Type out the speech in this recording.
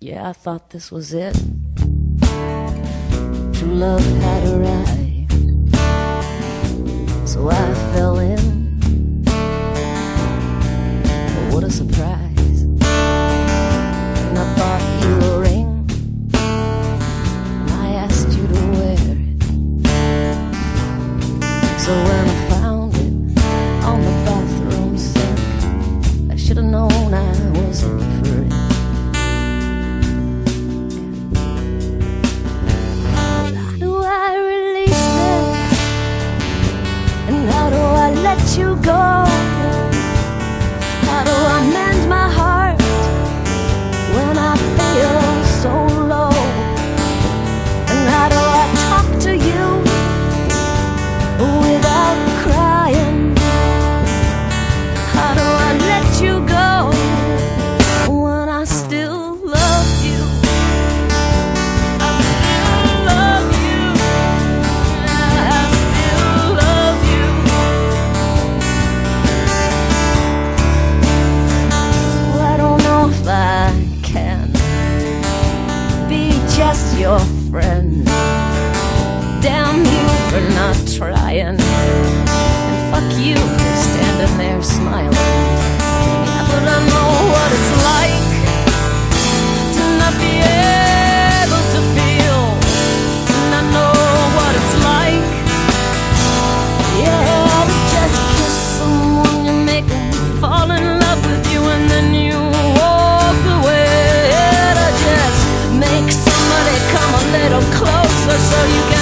Yeah, I thought this was it. True love had arrived. So I fell in. But what a surprise. let you go. trying. And fuck you for standing there smiling. Yeah, but I know what it's like to not be able to feel. And I know what it's like. Yeah, to just kiss someone you make them fall in love with you and then you walk away. To just make somebody come a little closer so you can.